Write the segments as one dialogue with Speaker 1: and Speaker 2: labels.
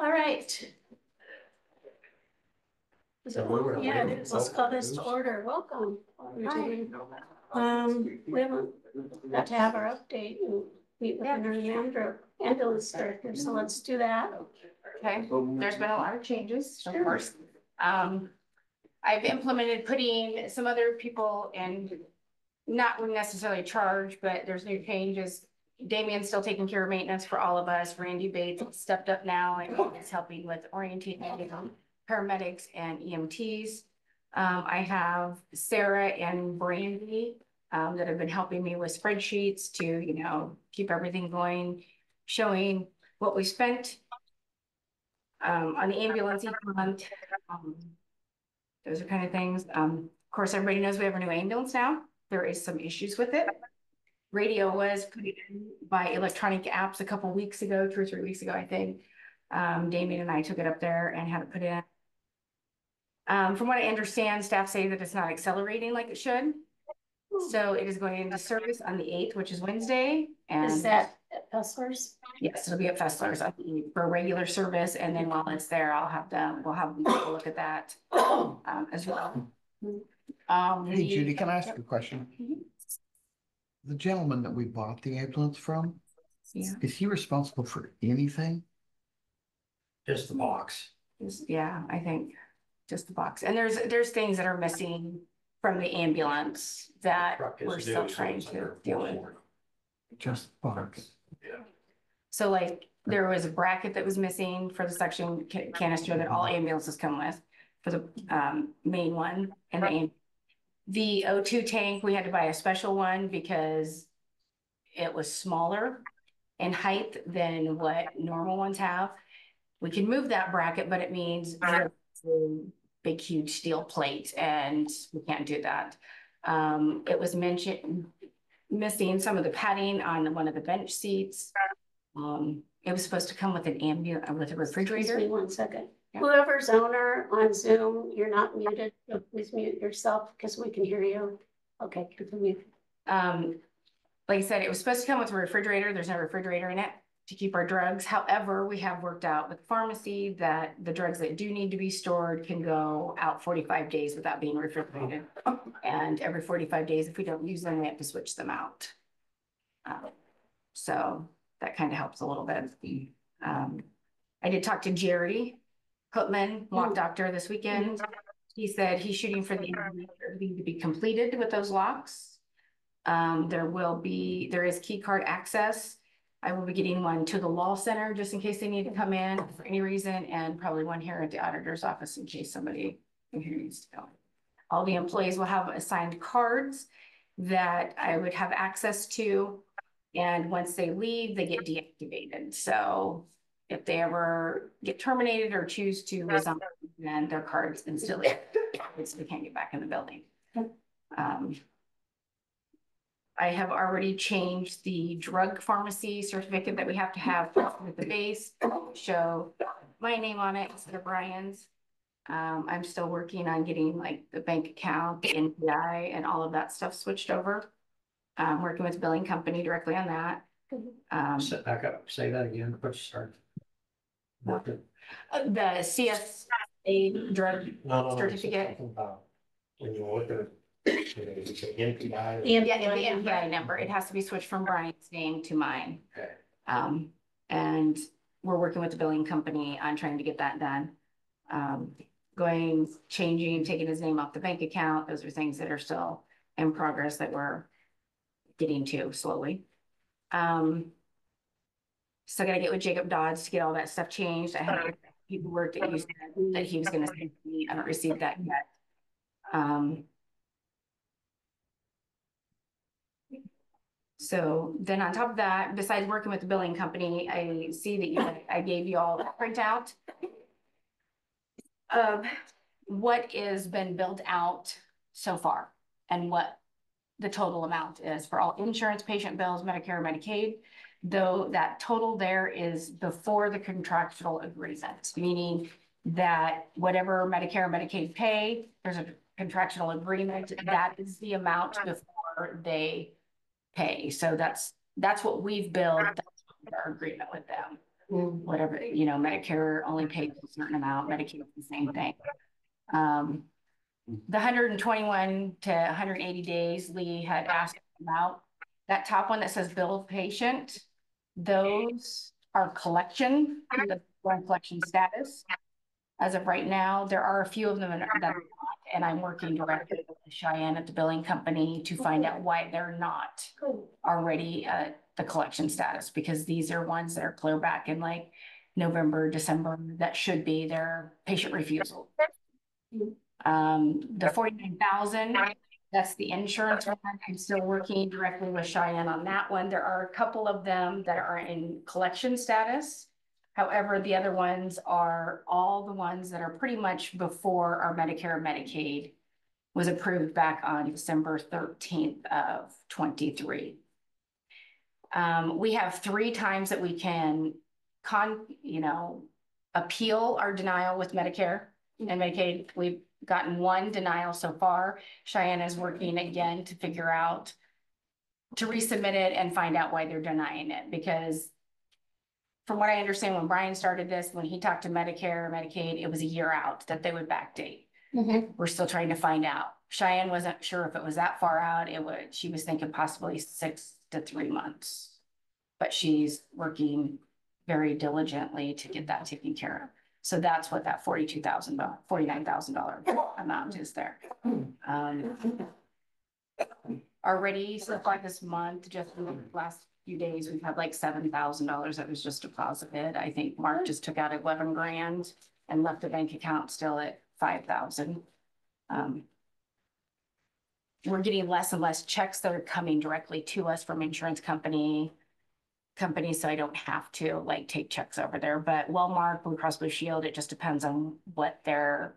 Speaker 1: All right.
Speaker 2: So we were-
Speaker 1: Yeah, it is. Let's call this to order. Welcome. Hi. Um, we haven't got to have our update and meet with our manager, ambulance director, so let's do that.
Speaker 3: Okay, there's been a lot of changes, of course. Um, I've implemented putting some other people in, not necessarily charge, but there's new changes. Damien's still taking care of maintenance for all of us. Randy Bates stepped up now and is helping with orienting paramedics and EMTs. Um, I have Sarah and Brandy, um, that have been helping me with spreadsheets to, you know, keep everything going, showing what we spent um, on the ambulance each month. um, Those are kind of things. Um, of course, everybody knows we have a new ambulance now. There is some issues with it. Radio was put in by electronic apps a couple weeks ago, two or three weeks ago, I think. Um, Damien and I took it up there and had it put in. Um, from what I understand, staff say that it's not accelerating like it should. So it is going into service on the eighth, which is Wednesday, and.
Speaker 1: Is that at Hustlers?
Speaker 3: Yes, it'll be at Fessler's for regular service, and then while it's there, I'll have them, we'll have them take a look at that um as well. Um.
Speaker 4: Hey Judy, can I ask a question?
Speaker 3: Mhm.
Speaker 4: The gentleman that we bought the ambulance from,
Speaker 3: Yeah,
Speaker 4: is he responsible for anything?
Speaker 2: Just the box.
Speaker 3: just- yeah, I think just the box, and there's, there's things that are missing from the ambulance that
Speaker 2: Truck is
Speaker 3: we're
Speaker 2: new,
Speaker 3: still
Speaker 2: so
Speaker 3: trying to
Speaker 2: under
Speaker 3: deal with.
Speaker 2: 440.
Speaker 4: Just box. Yeah.
Speaker 3: So like, there was a bracket that was missing for the suction ca- canister that all ambulances come with for the um main one and the. am- The O2 tank, we had to buy a special one because it was smaller in height than what normal ones have. We can move that bracket, but it means big huge steel plate and we can't do that. Um, it was mentioned, missing some of the padding on one of the bench seats. Um, it was supposed to come with an ambient, with a
Speaker 1: Excuse
Speaker 3: refrigerator.
Speaker 1: me one second.
Speaker 3: Yeah.
Speaker 1: Whoever's owner on Zoom, you're not muted, so please mute yourself because we can hear you. Okay, continue.
Speaker 3: Um, like I said, it was supposed to come with a refrigerator. There's no refrigerator in it to keep our drugs. However, we have worked out with the pharmacy that the drugs that do need to be stored can go out forty-five days without being refrigerated. And every forty-five days, if we don't use them, we have to switch them out. Um, So that kind of helps a little bit. Um, I did talk to Jerry Putman, lock doctor this weekend. He said he's shooting for the end of the year, to be completed with those locks. Um, there will be, there is key card access. I will be getting one to the law center just in case they need to come in for any reason and probably one here at the auditor's office in case somebody here needs to go. All the employees will have assigned cards that I would have access to. And once they leave, they get deactivated. So if they ever get terminated or choose to resign, then their cards instantly, they can't get back in the building. Um, I have already changed the drug pharmacy certificate that we have to have with the base, show my name on it instead of Brian's. Um, I'm still working on getting like the bank account, the NPI and all of that stuff switched over. I'm working with the billing company directly on that. Um,
Speaker 2: Sit back up, say that again, quick start. Working.
Speaker 3: uh, the CSA drug,
Speaker 2: No, no, no,
Speaker 3: Certificate.
Speaker 2: something about When you look at. It's an NPI.
Speaker 1: The
Speaker 3: yeah, the
Speaker 1: NPI.
Speaker 3: NPI number, it has to be switched from Brian's name to mine.
Speaker 2: Okay.
Speaker 3: Um, and we're working with the billing company on trying to get that done. Um, going, changing, taking his name off the bank account, those are things that are still in progress that we're getting to slowly. Um, still gotta get with Jacob Dodds to get all that stuff changed. I have uh-huh. paperwork that you uh-huh. said that he was gonna send to me. I haven't received that yet. Um, So then on top of that, besides working with the billing company, I see that you, I gave you all a printout of what is been built out so far and what the total amount is for all insurance, patient bills, Medicare, Medicaid. Though that total there is before the contractual agreement, meaning that whatever Medicare and Medicaid pay, there's a contractual agreement, that is the amount before they pay. So that's, that's what we've billed, that's our agreement with them. whatever, you know, Medicare only pays a certain amount, Medicaid the same thing. Um, the hundred and twenty-one to hundred and eighty days Lee had asked about, that top one that says bill of patient, those are collection, the collection status. As of right now, there are a few of them that are not, and I'm working directly with Cheyenne at the billing company to find out why they're not already uh the collection status, because these are ones that are clear back in like November, December, that should be their patient refusal. Um, the forty-nine thousand, that's the insurance one. I'm still working directly with Cheyenne on that one. There are a couple of them that are in collection status. However, the other ones are all the ones that are pretty much before our Medicare and Medicaid was approved back on December thirteenth of twenty-three. Um, we have three times that we can con, you know, appeal our denial with Medicare and Medicaid. We've gotten one denial so far. Cheyenne is working again to figure out to resubmit it and find out why they're denying it, because from what I understand, when Brian started this, when he talked to Medicare, Medicaid, it was a year out that they would backdate.
Speaker 1: Mhm.
Speaker 3: We're still trying to find out. Cheyenne wasn't sure if it was that far out. It would, she was thinking possibly six to three months. But she's working very diligently to get that taken care of. So that's what that forty-two thousand, forty-nine thousand dollar amount is there. Um, already so far this month, just in the last few days, we've had like seven thousand dollars that was just deposited. I think Mark just took out eleven grand and left the bank account still at five thousand. Um. We're getting less and less checks that are coming directly to us from insurance company. Companies, so I don't have to like take checks over there, but Wellmark, Blue Cross Blue Shield, it just depends on what their.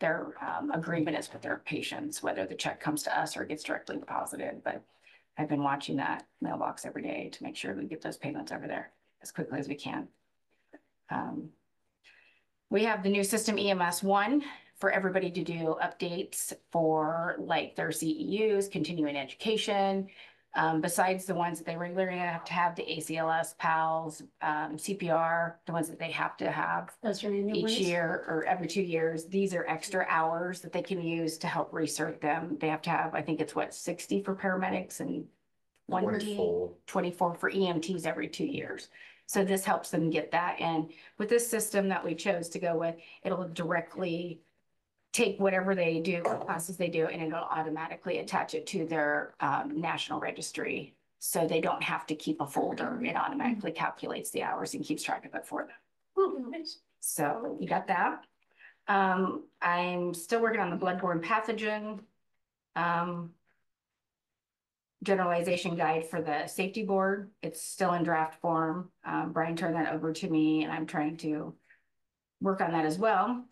Speaker 3: Their um agreement is with their patients, whether the check comes to us or gets directly deposited, but. I've been watching that mailbox every day to make sure we get those payments over there as quickly as we can. Um, we have the new system EMS one for everybody to do updates for like their CEUs, continuing education. Um, besides the ones that they regularly have to have, the ACLS, PALS, um, CPR, the ones that they have to have
Speaker 1: Those are new
Speaker 3: each
Speaker 1: ones.
Speaker 3: year or every two years. These are extra hours that they can use to help recert them. They have to have, I think it's what, sixty for paramedics and one D,
Speaker 2: 24.
Speaker 3: twenty-four for EMTs every two years. So this helps them get that. And with this system that we chose to go with, it'll directly take whatever they do, classes they do, and it'll automatically attach it to their um, national registry. So they don't have to keep a folder. It automatically calculates the hours and keeps track of it for them. So you got that. Um, I'm still working on the bloodborne pathogen. Um. Generalization guide for the safety board. It's still in draft form. Um, Brian turned that over to me and I'm trying to. Work on that as well.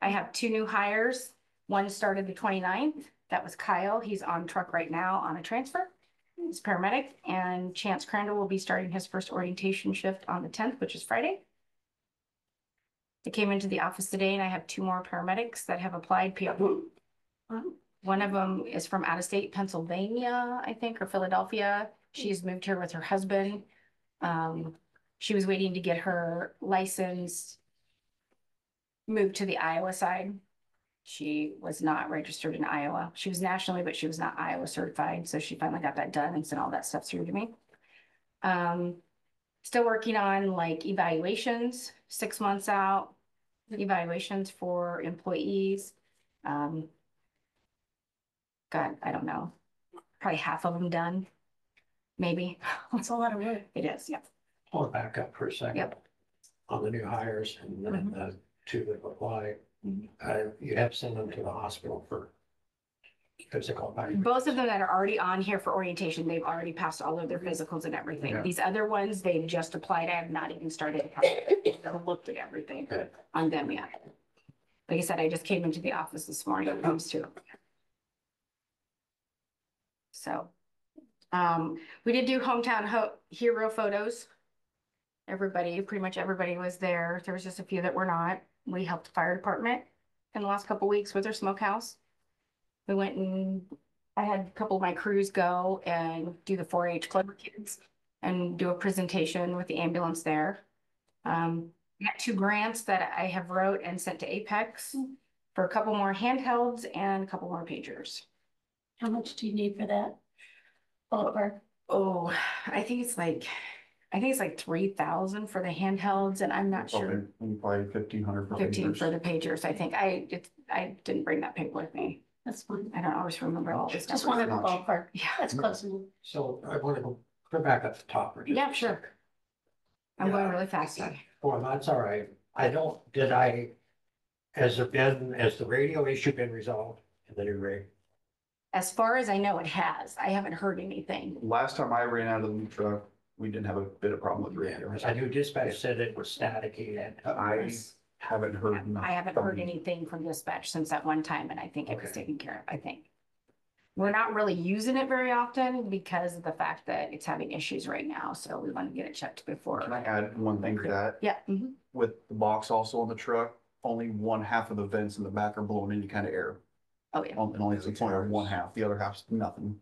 Speaker 3: I have two new hires. One started the 29th. That was Kyle. He's on truck right now on a transfer. He's paramedic and Chance Crandall will be starting his first orientation shift on the tenth, which is Friday. I came into the office today and I have two more paramedics that have applied. One of them is from out of state Pennsylvania, I think, or Philadelphia. She's moved here with her husband. Um, she was waiting to get her license moved to the Iowa side. She was not registered in Iowa. She was nationally, but she was not Iowa certified, so she finally got that done and sent all that stuff through to me. Um, still working on like evaluations, six months out, evaluations for employees. Um. God, I don't know, probably half of them done, maybe.
Speaker 1: That's a lot of work.
Speaker 3: It is, yeah.
Speaker 2: I want to back up for a second.
Speaker 3: Yep.
Speaker 2: On the new hires and then the two that apply,
Speaker 3: Mhm.
Speaker 2: uh, you have to send them to the hospital for physical. evaluation.
Speaker 3: Both of them that are already on here for orientation, they've already passed all of their physicals and everything.
Speaker 2: Yeah.
Speaker 3: These other ones, they've just applied. I have not even started. to Looked at everything
Speaker 2: Good.
Speaker 3: on them yet. Like I said, I just came into the office this morning, it comes to. So, um, we did do hometown ho- hero photos. Everybody, pretty much everybody was there. There was just a few that were not. We helped the fire department in the last couple weeks with their smokehouse. We went and I had a couple of my crews go and do the four H club with kids and do a presentation with the ambulance there. Um, got two grants that I have wrote and sent to Apex for a couple more handhelds and a couple more pagers.
Speaker 1: How much do you need for that? Ballpark,
Speaker 3: Oh, I think it's like, I think it's like three thousand for the handhelds and I'm not oh, sure.
Speaker 5: Probably probably fifteen hundred.
Speaker 3: Fifteen for the pagers, I think. I, it's, I didn't bring that paper with me.
Speaker 1: that's fine.
Speaker 3: I don't always remember all this
Speaker 1: Just
Speaker 3: stuff.
Speaker 1: wanted a ballpark.
Speaker 3: Yeah,
Speaker 1: That's close enough.
Speaker 2: So I want to go, go back up the top. for just
Speaker 3: Yeah, sure.
Speaker 2: second.
Speaker 3: I'm going
Speaker 2: Yeah.
Speaker 3: really fast. sorry.
Speaker 2: Well, that's all right. I don't, did I, has there been, has the radio issue been resolved in the new rate?
Speaker 3: As far as I know, it has. I haven't heard anything.
Speaker 5: Last time I ran out of the new truck, we didn't have a bit of problem with the radio.
Speaker 2: I knew dispatch said it was staticky and.
Speaker 5: I haven't heard.
Speaker 3: I haven't heard
Speaker 5: nothing.
Speaker 3: anything from dispatch since that one time and I think it was
Speaker 2: Okay.
Speaker 3: taken care of, I think. We're not really using it very often because of the fact that it's having issues right now, so we want to get it checked before.
Speaker 5: Can I add one thing to that?
Speaker 3: Yeah, mhm.
Speaker 5: With the box also on the truck, only one half of the vents in the back are blowing any kind of air.
Speaker 3: oh yeah.
Speaker 5: On- And only it's only one half, the other half's nothing.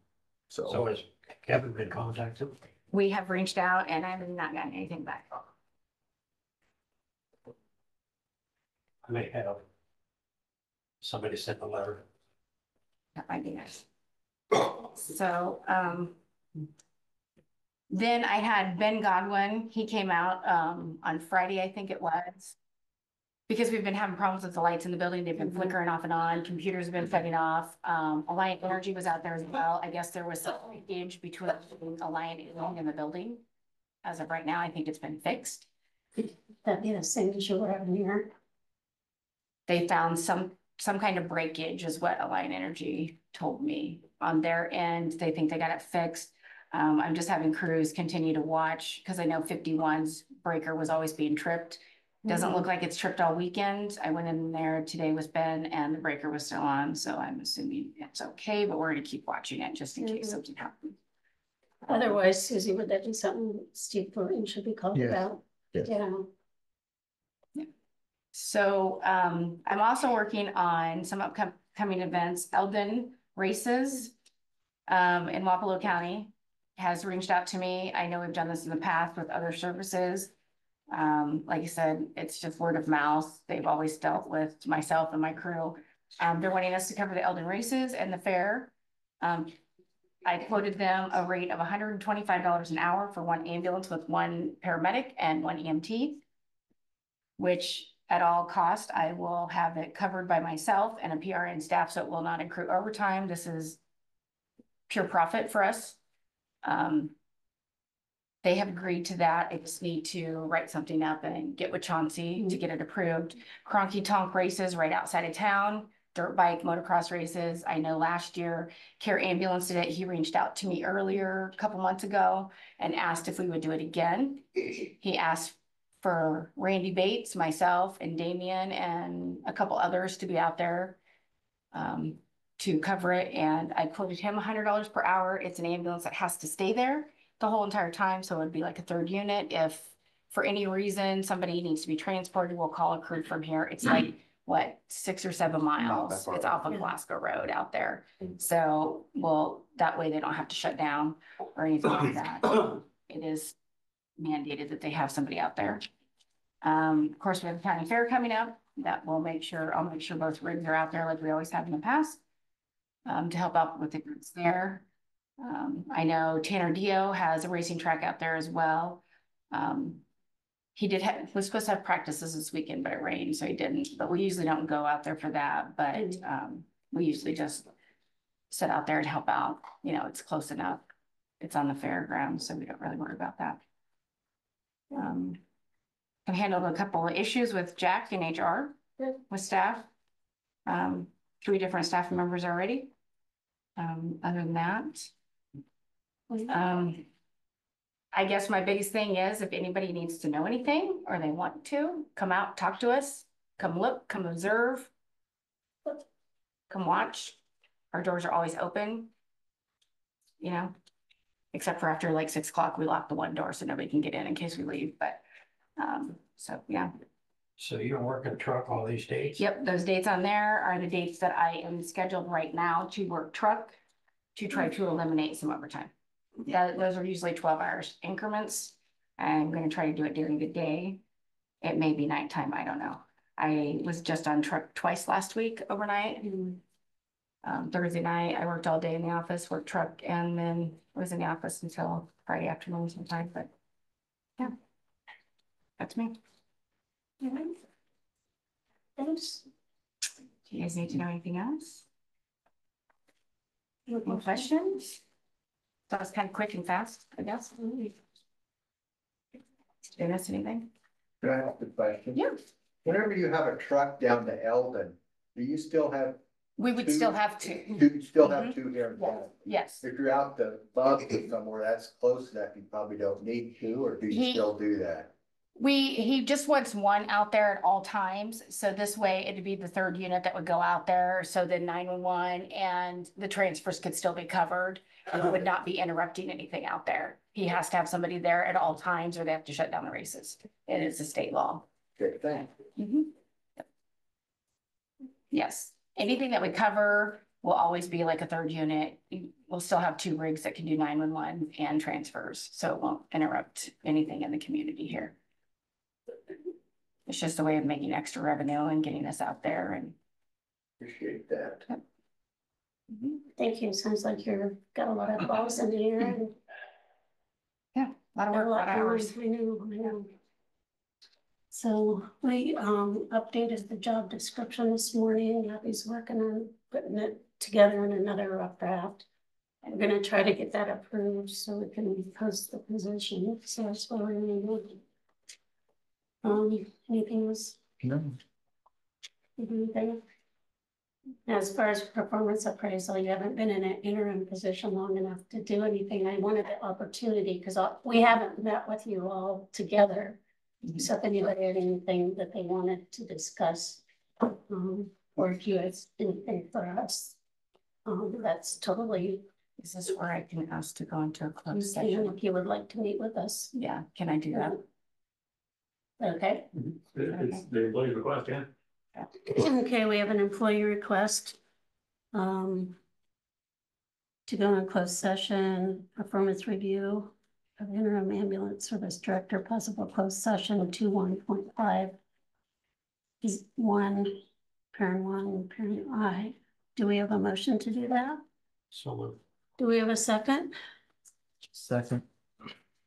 Speaker 2: So
Speaker 5: So
Speaker 2: has Kevin been contacted?
Speaker 3: We have reached out and I've not gotten anything back.
Speaker 2: I may have. Somebody sent a letter.
Speaker 3: That might be nice. So, um. Then I had Ben Godwin, he came out, um, on Friday, I think it was. Because we've been having problems with the lights in the building, they've been
Speaker 1: Mhm.
Speaker 3: flickering off and on, computers have been shutting off, um, Alliant Energy was out there as well, I guess there was some leakage between Alliant and the building. As of right now, I think it's been fixed.
Speaker 1: That'd be the same issue we're having here.
Speaker 3: they found some, some kind of breakage is what Alliant Energy told me on their end. They think they got it fixed. Um, I'm just having crews continue to watch because I know 51's breaker was always being tripped. Doesn't look like it's tripped all weekend. I went in there today with Ben and the breaker was still on, so I'm assuming it's okay, but we're gonna keep watching it just in case
Speaker 1: Mhm.
Speaker 3: something happens.
Speaker 1: Otherwise, Susie, would that be something Steve Florian should be called
Speaker 4: Yes.
Speaker 1: about?
Speaker 4: Yes.
Speaker 1: Yeah.
Speaker 3: So um, I'm also working on some upcoming events, Eldon Races. Um, in Wapello County has reached out to me. I know we've done this in the past with other services. Um, like I said, it's just word of mouth. They've always dealt with myself and my crew. Um, they're wanting us to cover the Eldon Races and the fair. Um, I quoted them a rate of hundred and twenty-five dollars an hour for one ambulance with one paramedic and one EMT which at all cost, I will have it covered by myself and a PRN staff, so it will not accrue overtime. This is pure profit for us. Um, they have agreed to that. I just need to write something up and get with Chauncey to get it approved. Cronky Tonk races right outside of town, dirt bike motocross races. I know last year Care Ambulance did it. He reached out to me earlier, a couple months ago, and asked if we would do it again. He asked for Randy Bates, myself and Damien, and a couple others to be out there. Um, to cover it and I quoted him hundred dollars per hour. It's an ambulance that has to stay there the whole entire time, so it'd be like a third unit. If for any reason somebody needs to be transported, we'll call a crew from here. It's like, what, six or seven miles? It's off of
Speaker 1: Yeah.
Speaker 3: Glasgow Road out there. So, well, that way they don't have to shut down or anything like that it is mandated that they have somebody out there. Um, of course, we have the county fair coming up, that will make sure, I'll make sure both rigs are out there like we always have in the past. Um, to help out with the groups there. Um, I know Tanner Dio has a racing track out there as well. Um, he did have, was supposed to have practices this weekend, but it rained, so he didn't, but we usually don't go out there for that, but,
Speaker 1: Mm.
Speaker 3: um, we usually just sit out there and help out, you know, it's close enough. It's on the fairgrounds, so we don't really worry about that. Um, I've handled a couple of issues with Jack in HR
Speaker 1: Good.
Speaker 3: with staff. Um, three different staff members already. Um, other than that, um, I guess my biggest thing is if anybody needs to know anything or they want to, come out, talk to us, come look, come observe. Come watch. Our doors are always open. You know, except for after like six o'clock, we lock the one door so nobody can get in in case we leave, but, um, so, yeah.
Speaker 2: So you're working truck all these days?
Speaker 3: Yep, those dates on there are the dates that I am scheduled right now to work truck to try to eliminate some overtime. That, those are usually twelve hours increments. I'm gonna try to do it during the day. It may be nighttime, I don't know. I was just on truck twice last week overnight. Um, Thursday night, I worked all day in the office, worked truck, and then was in the office until Friday afternoon sometime, but. Yeah. That's me.
Speaker 1: Thanks.
Speaker 3: Do you guys need to know anything else? Any questions? That was kind of quick and fast, I guess. Did I miss anything?
Speaker 6: Can I ask a question?
Speaker 3: Yeah.
Speaker 6: Whenever you have a truck down to Eldon, do you still have,
Speaker 3: We would still have to.
Speaker 6: do you still have mm-hmm. two here in town?
Speaker 3: Yes,
Speaker 6: If you're out to Bugsy somewhere that's close enough, you probably don't need two, or do
Speaker 3: He-
Speaker 6: you still do that?
Speaker 3: we, he just wants one out there at all times, so this way it'd be the third unit that would go out there, so then nine one one and the transfers could still be covered. Would not be interrupting anything out there. He has to have somebody there at all times or they have to shut down the races. It is a state law.
Speaker 6: Okay, thanks.
Speaker 3: Mhm. Yes, anything that we cover will always be like a third unit. We'll still have two rigs that can do nine one one and transfers, so it won't interrupt anything in the community here. It's just a way of making extra revenue and getting us out there and.
Speaker 6: Appreciate that.
Speaker 1: Thank you. Sounds like you've got a lot of balls in the air and
Speaker 3: Yeah, a lot of work, a lot of hours.
Speaker 1: I know, I know. So we um updated the job description this morning. Abby's working on putting it together in another rough draft. I'm gonna try to get that approved so we can post the position, so that's what we're gonna do. Um, anything else?
Speaker 4: No.
Speaker 1: Anything? As far as performance appraisal, you haven't been in an interim position long enough to do anything. I wanted the opportunity, because we haven't met with you all together. So if anybody had anything that they wanted to discuss, um, or if you had anything for us. Um, that's totally,
Speaker 3: Is this where I can ask to go into a closed
Speaker 1: can,
Speaker 3: session?
Speaker 1: if you would like to meet with us.
Speaker 3: Yeah, can I do that?
Speaker 1: Okay,
Speaker 7: It's the employee request, yeah.
Speaker 1: Okay, we have an employee request. Um. To go in closed session, performance review of interim ambulance service director, possible closed session two one point five. Is one, parent one, parent I. Do we have a motion to do that?
Speaker 2: So moved.
Speaker 1: Do we have a second?
Speaker 4: Second.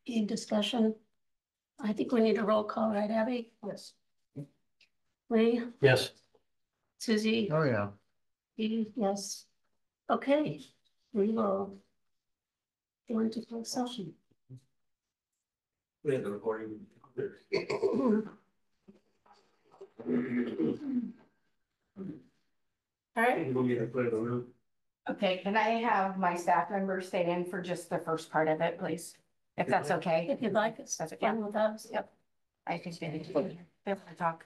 Speaker 1: Any discussion? I think we need a roll call, right, Abby? Yes. Lee,
Speaker 2: Yes.
Speaker 1: Susie?
Speaker 4: Oh, yeah.
Speaker 1: Edie, Yes. Okay, we will. Go into closed session.
Speaker 7: We have the recording.
Speaker 1: All right,
Speaker 7: We'll get it put in the room.
Speaker 3: Okay, can I have my staff members stay in for just the first part of it, please? If that's okay.
Speaker 1: if you'd like, it's
Speaker 3: That's it,
Speaker 1: fine with us.
Speaker 3: Yep. I think they need to be able to talk.